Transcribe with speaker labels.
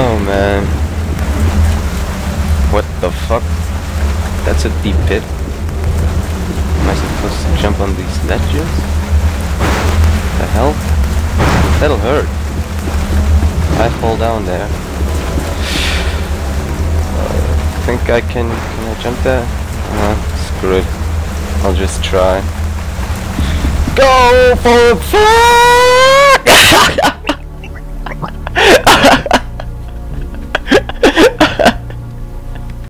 Speaker 1: Oh man. What the fuck? That's a deep pit. Am I supposed to jump on these ledges? The hell? That'll hurt. If I fall down there. I think I can... Can I jump there? Uh, screw it. I'll just try. Go for fuck!